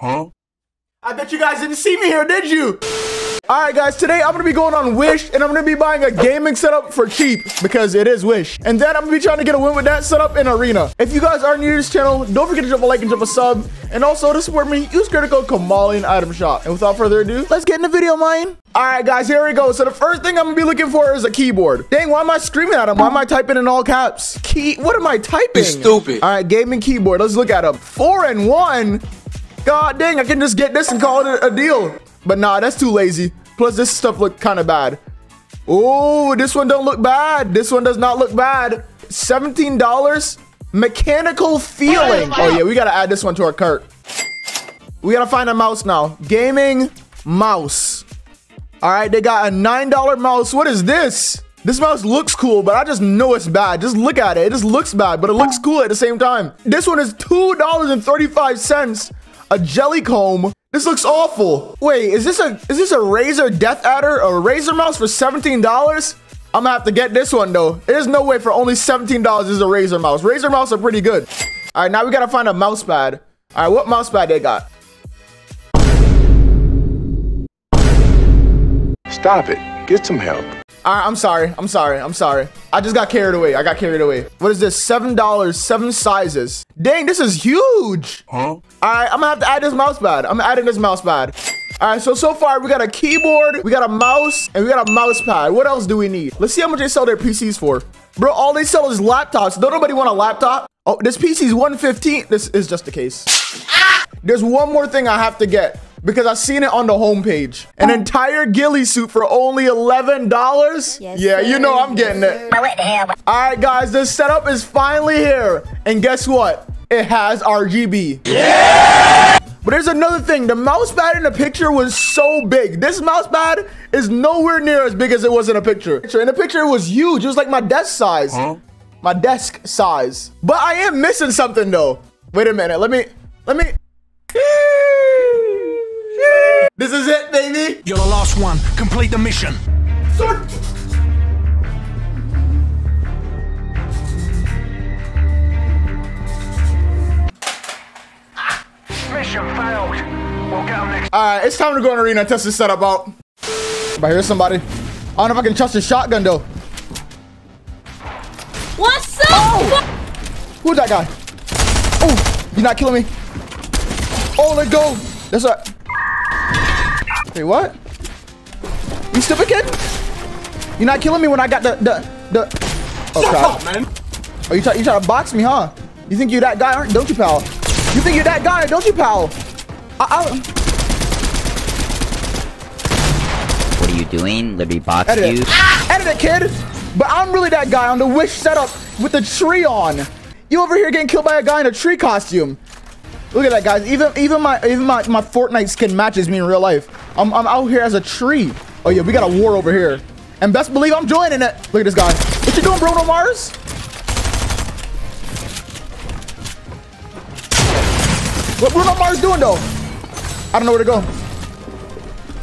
Huh? I bet you guys didn't see me here, did you? All right, guys, today I'm gonna be going on Wish and I'm gonna be buying a gaming setup for cheap because it is Wish. And then I'm gonna be trying to get a win with that setup in Arena. If you guys are new to this channel, don't forget to drop a like and drop a sub. And also to support me, use credit code Kamahley Item Shop. And without further ado, let's get in the video, mine. All right, guys, here we go. So the first thing I'm gonna be looking for is a keyboard. Dang, why am I screaming at him? Why am I typing in all caps? Key, what am I typing? stupid. All right, gaming keyboard. Let's look at him. Four and one. God dang, I can just get this and call it a, deal. But nah, that's too lazy. Plus, this stuff look kind of bad. Oh, this one don't look bad. This one does not look bad. $17. Mechanical feeling. Oh yeah, we gotta add this one to our cart. We gotta find a mouse now. Gaming mouse. All right, they got a $9 mouse. What is this? This mouse looks cool, but I just know it's bad. Just look at it. It just looks bad, but it looks cool at the same time. This one is $2.35. A jelly comb. This looks awful. Wait, is this a is this a Razer DeathAdder a Razer mouse for $17? I'm gonna have to get this one though. There's no way for only $17 is a Razer mouse. Razer mouse are pretty good. All right, now we gotta find a mouse pad. All right, what mouse pad they got? Stop it. Get some help. All right, I'm sorry. I'm sorry. I'm sorry. I just got carried away. I got carried away. What is this? $7, seven sizes. Dang, this is huge. Huh? All right, I'm gonna have to add this mouse pad. I'm adding this mouse pad. All right, so so far we got a keyboard, we got a mouse, and we got a mouse pad. What else do we need? Let's see how much they sell their PCs for. Bro, all they sell is laptops. Don't nobody want a laptop? Oh, this PC's 115. This is just the case. There's one more thing I have to get because I've seen it on the homepage. An oh. entire ghillie suit for only $11? Yes, yeah, you know I'm getting it. All right, guys, this setup is finally here. And guess what? It has RGB. Yeah! But there's another thing. The mouse pad in the picture was so big. This mouse pad is nowhere near as big as it was in a picture. In the picture, it was huge. It was like my desk size. My desk size. But I am missing something though. Wait a minute. Let me, let me. This is it, baby. You're the last one. Complete the mission. Sword. Mission failed. We'll get them next. All right, it's time to go in arena and test this setup out. But here's somebody. I don't know if I can trust his shotgun though. What's up? Oh! Who's that guy? Oh, you're not killing me. Oh, let go. That's right. Wait, what? You stupid kid? You're not killing me when I got the the the. Oh crap! man. Oh, you try you try to box me, huh? You think you're that guy, aren't? Don't you, pal? You think you're that guy, don't you, pal? I, I, What are you doing? Liberty box Edit you? it. Edit it, kid. But I'm really that guy on the wish setup with the tree on. You over here getting killed by a guy in a tree costume. Look at that, guys. Even even my even my, my Fortnite skin matches me in real life. I'm, I'm out here as a tree. Oh yeah, we got a war over here. And best believe I'm joining it. Look at this guy. What you doing, Bruno Mars? What Bruno Mars doing though? I don't know where to go.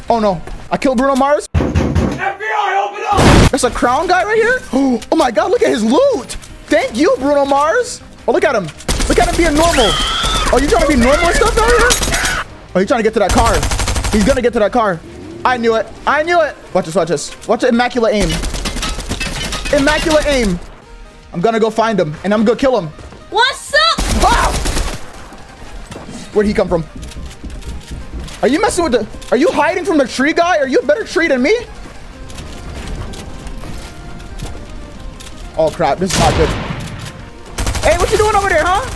Oh no. I killed Bruno Mars. FBI, open up! That's a crown guy right here? Oh my god, look at his loot! Thank you, Bruno Mars! Oh, look at him. Look at him being normal. Oh, you trying to be normal and stuff out here? Oh, you trying to get to that car. He's gonna get to that car. I knew it. I knew it. Watch this, watch this. Watch the immaculate aim. Immaculate aim. I'm gonna go find him, and I'm gonna kill him. What's up? Ah! Where'd he come from? Are you messing with the... Are you hiding from the tree guy? Are you a better tree than me? Oh, crap. This is not good. Hey, what you doing over there, huh?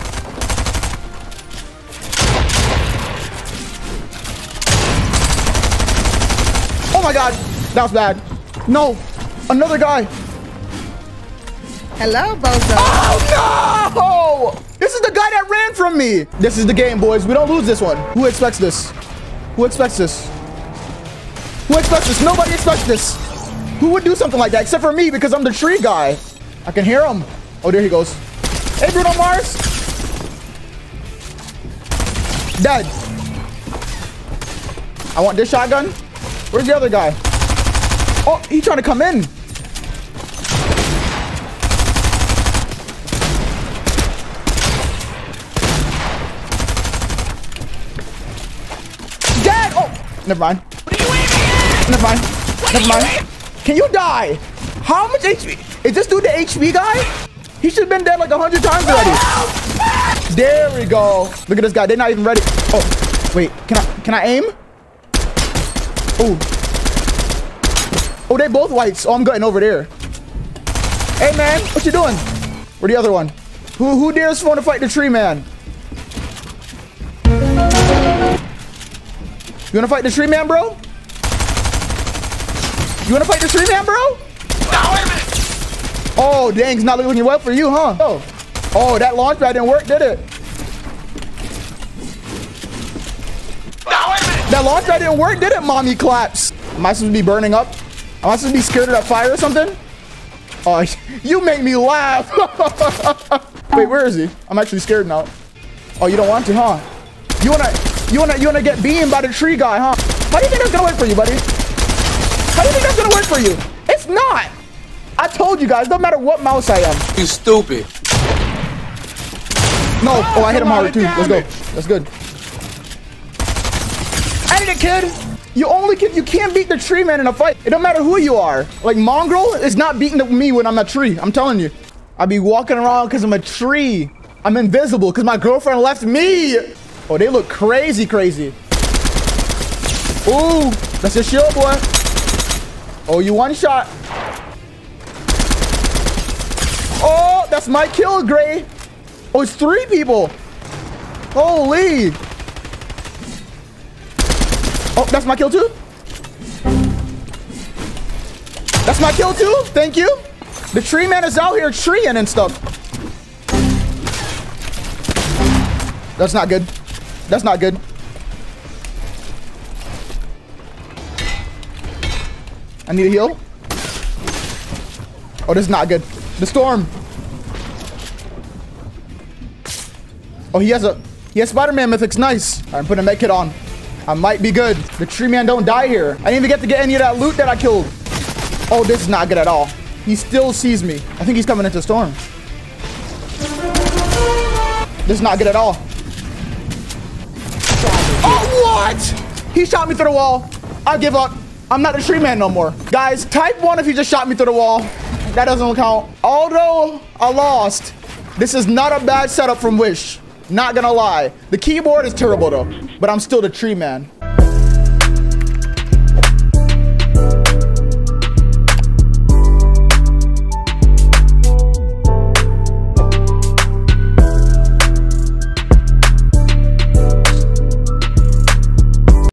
My God. That was bad. No. Another guy. Hello, Bozo. Oh no! This is the guy that ran from me. This is the game, boys. We don't lose this one. Who expects this? Who expects this? Who expects this? Nobody expects this. Who would do something like that except for me because I'm the tree guy? I can hear him. Oh, there he goes. Hey, Bruno Mars. Dead. I want this shotgun. Where's the other guy? Oh, he trying to come in. Dead! Oh, never mind. Never mind. Never mind. Can you die? How much HP? Is this dude the HP guy? He should have been dead like a hundred times already. There we go. Look at this guy. They're not even ready. Oh, wait. Can I can I aim? Oh. Oh, they both whites. Oh, I'm getting over there. Hey man, what you doing? Where the other one? Who who dares want to fight the tree man? You wanna fight the tree man, bro? You wanna fight the tree man, bro? Oh, dang, it's not looking well for you, huh? Oh, oh that launch pad didn't work, did it? That launch pad didn't work, did it, mommy claps? Am I supposed to be burning up? Am I supposed to be scared of that fire or something? Oh, you make me laugh. Wait, where is he? I'm actually scared now. Oh, you don't want to, huh? You wanna, you wanna, you wanna get beamed by the tree guy, huh? How do you think that's gonna work for you, buddy? How do you think that's gonna work for you? It's not. I told you guys, no matter what mouse I am. You stupid. No. Oh, I hit him come hard too. Let's go. That's good. It, kid. You only can. You can't beat the tree man in a fight. It don't matter who you are. Like Mongraal is not beating me when I'm a tree. I'm telling you. I be walking around because I'm a tree. I'm invisible because my girlfriend left me. Oh, they look crazy, crazy. Ooh, that's your shield, boy. Oh, you one shot. Oh, that's my kill, Gray. Oh, it's three people. Holy. Oh, that's my kill too? That's my kill too? Thank you. The tree man is out here treeing and stuff. That's not good. That's not good. I need a heal. Oh, this is not good. The storm. Oh, he has a he has Spider-Man mythics. Nice. I'm putting a med kit on. I might be good. The tree man don't die here. I didn't even get to get any of that loot that I killed. Oh, this is not good at all. He still sees me. I think he's coming into storm. This is not good at all. Oh, what? He shot me through the wall. I give up. I'm not the tree man no more. Guys, type one if you just shot me through the wall. That doesn't count. Although I lost, this is not a bad setup from Wish. Not gonna lie. The keyboard is terrible though, but I'm still the tree man.